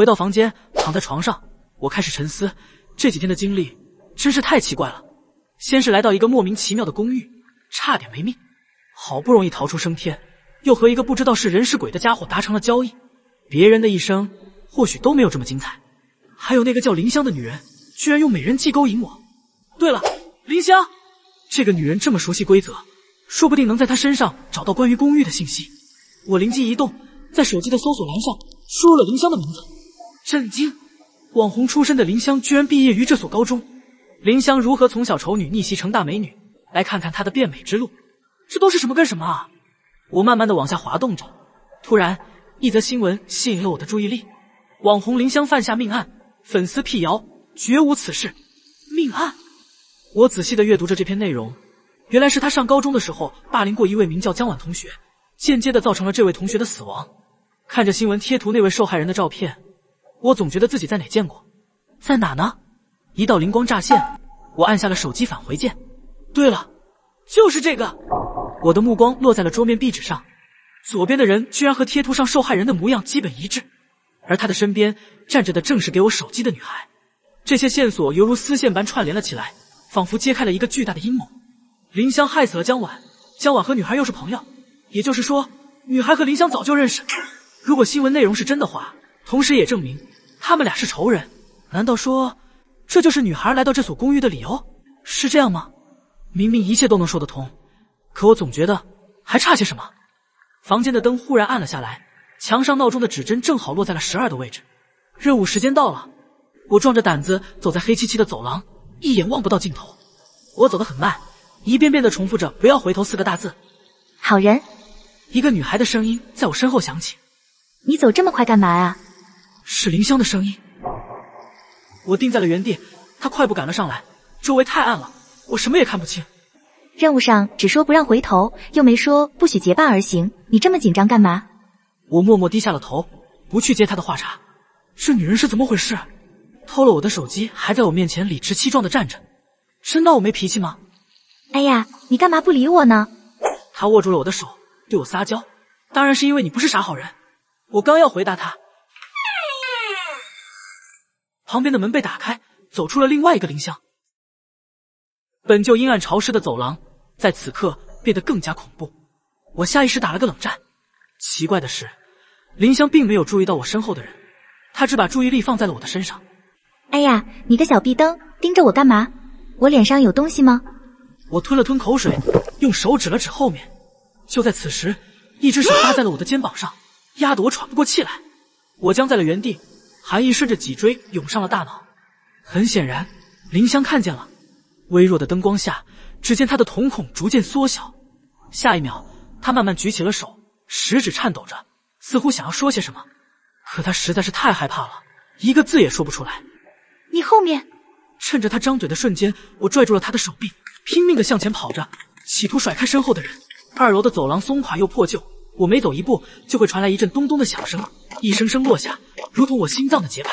回到房间，躺在床上，我开始沉思，这几天的经历真是太奇怪了。先是来到一个莫名其妙的公寓，差点没命，好不容易逃出升天，又和一个不知道是人是鬼的家伙达成了交易。别人的一生或许都没有这么精彩。还有那个叫林香的女人，居然用美人计勾引我。对了，林香，这个女人这么熟悉规则，说不定能在她身上找到关于公寓的信息。我灵机一动，在手机的搜索栏上输入了林香的名字，震惊！网红出身的林香居然毕业于这所高中。林香如何从小丑女逆袭成大美女？来看看她的变美之路。这都是什么跟什么啊？我慢慢的往下滑动着，突然一则新闻吸引了我的注意力：网红林香犯下命案，粉丝辟谣绝无此事。命案？我仔细的阅读着这篇内容，原来是她上高中的时候霸凌过一位名叫江婉同学，间接的造成了这位同学的死亡。看着新闻贴图那位受害人的照片，我总觉得自己在哪见过，在哪呢？一道灵光乍现，我按下了手机返回键。对了，就是这个。我的目光落在了桌面壁纸上，左边的人居然和贴图上受害人的模样基本一致，而他的身边站着的正是给我手机的女孩。这些线索犹如丝线般串联了起来，仿佛揭开了一个巨大的阴谋。林香害死了江婉，江婉和女孩又是朋友，也就是说，女孩和林香早就认识。如果新闻内容是真的话，同时也证明他们俩是仇人。难道说？这就是女孩来到这所公寓的理由，是这样吗？明明一切都能说得通，可我总觉得还差些什么。房间的灯忽然暗了下来，墙上闹钟的指针正好落在了十二的位置。任务时间到了，我壮着胆子走在黑漆漆的走廊，一眼望不到尽头。我走得很慢，一遍遍的重复着“不要回头”四个大字。好人，一个女孩的声音在我身后响起：“你走这么快干嘛啊？”是林香的声音。我定在了原地，他快步赶了上来。周围太暗了，我什么也看不清。任务上只说不让回头，又没说不许结伴而行，你这么紧张干嘛？我默默低下了头，不去接他的话茬。这女人是怎么回事？偷了我的手机，还在我面前理直气壮的站着，真当我没脾气吗？哎呀，你干嘛不理我呢？他握住了我的手，对我撒娇。当然是因为你不是啥好人。我刚要回答他。旁边的门被打开，走出了另外一个林香。本就阴暗潮湿的走廊，在此刻变得更加恐怖。我下意识打了个冷战。奇怪的是，林香并没有注意到我身后的人，她只把注意力放在了我的身上。哎呀，你个小壁灯，盯着我干嘛？我脸上有东西吗？我吞了吞口水，用手指了指后面。就在此时，一只手搭在了我的肩膀上，压得我喘不过气来。我僵在了原地。寒意顺着脊椎涌上了大脑，很显然，林香看见了。微弱的灯光下，只见他的瞳孔逐渐缩小。下一秒，他慢慢举起了手，食指颤抖着，似乎想要说些什么，可他实在是太害怕了，一个字也说不出来。你后面！趁着他张嘴的瞬间，我拽住了他的手臂，拼命的向前跑着，企图甩开身后的人。二楼的走廊松垮又破旧，我每走一步就会传来一阵咚咚的响声。一声声落下，如同我心脏的节拍。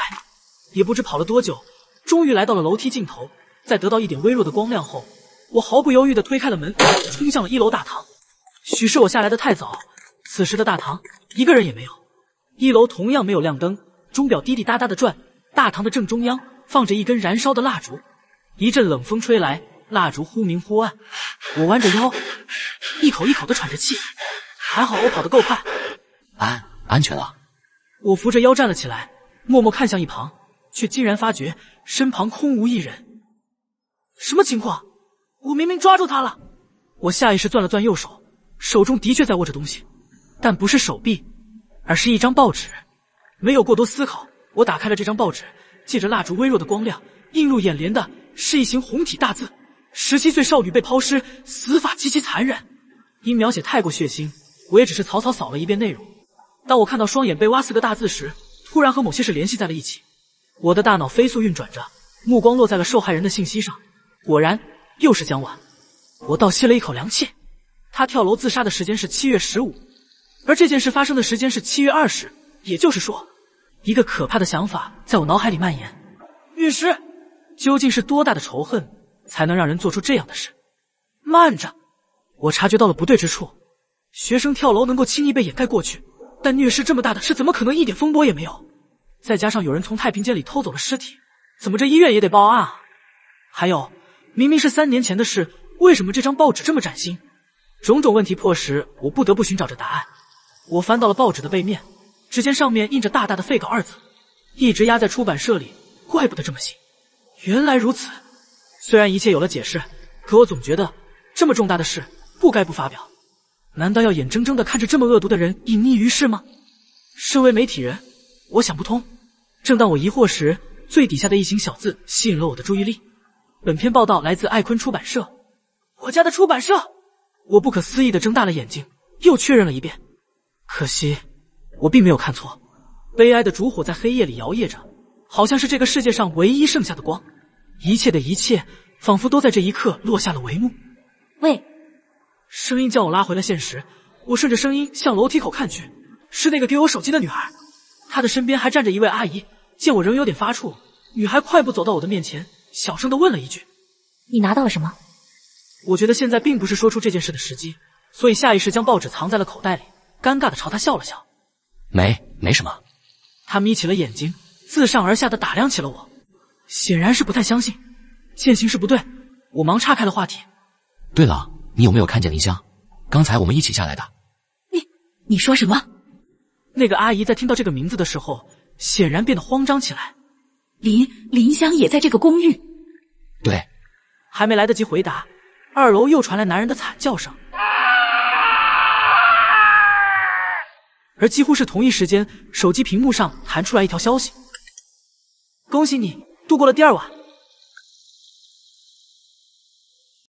也不知跑了多久，终于来到了楼梯尽头。在得到一点微弱的光亮后，我毫不犹豫地推开了门，冲向了一楼大堂。许是我下来的太早，此时的大堂一个人也没有。一楼同样没有亮灯，钟表滴滴答答的转。大堂的正中央放着一根燃烧的蜡烛。一阵冷风吹来，蜡烛忽明忽暗。我弯着腰，一口一口的喘着气。还好我跑得够快，安安全了。我扶着腰站了起来，默默看向一旁，却竟然发觉身旁空无一人。什么情况？我明明抓住他了！我下意识攥了攥右手，手中的确在握着东西，但不是手臂，而是一张报纸。没有过多思考，我打开了这张报纸，借着蜡烛微弱的光亮，映入眼帘的是一行红体大字：十七岁少女被抛尸，死法极其残忍。因描写太过血腥，我也只是草草扫了一遍内容。当我看到“双眼被挖”四个大字时，突然和某些事联系在了一起。我的大脑飞速运转着，目光落在了受害人的信息上。果然，又是江晚。我倒吸了一口凉气。他跳楼自杀的时间是七月十五，而这件事发生的时间是七月二十。也就是说，一个可怕的想法在我脑海里蔓延：律师，究竟是多大的仇恨，才能让人做出这样的事？慢着，我察觉到了不对之处。学生跳楼能够轻易被掩盖过去。但虐尸这么大的事，怎么可能一点风波也没有？再加上有人从太平间里偷走了尸体，怎么这医院也得报案啊？还有，明明是三年前的事，为什么这张报纸这么崭新？种种问题迫使我不得不寻找着答案。我翻到了报纸的背面，只见上面印着大大的“废稿”二字，一直压在出版社里。怪不得这么新，原来如此。虽然一切有了解释，可我总觉得这么重大的事不该不发表。难道要眼睁睁的看着这么恶毒的人隐匿于世吗？身为媒体人，我想不通。正当我疑惑时，最底下的一行小字吸引了我的注意力。本篇报道来自艾坤出版社，我家的出版社。我不可思议的睁大了眼睛，又确认了一遍。可惜，我并没有看错。悲哀的烛火在黑夜里摇曳着，好像是这个世界上唯一剩下的光。一切的一切，仿佛都在这一刻落下了帷幕。喂，声音将我拉回了现实。我顺着声音向楼梯口看去，是那个给我手机的女孩，她的身边还站着一位阿姨。见我仍有点发怵，女孩快步走到我的面前，小声的问了一句：“你拿到了什么？”我觉得现在并不是说出这件事的时机，所以下意识将报纸藏在了口袋里，尴尬的朝她笑了笑。没，没什么。她眯起了眼睛，自上而下的打量起了我，显然是不太相信。见形势不对，我忙岔开了话题。对了，你有没有看见林香？刚才我们一起下来的。你，你说什么？那个阿姨在听到这个名字的时候，显然变得慌张起来。林林香也在这个公寓。对，还没来得及回答。二楼又传来男人的惨叫声，而几乎是同一时间，手机屏幕上弹出来一条消息：“恭喜你度过了第二晚。”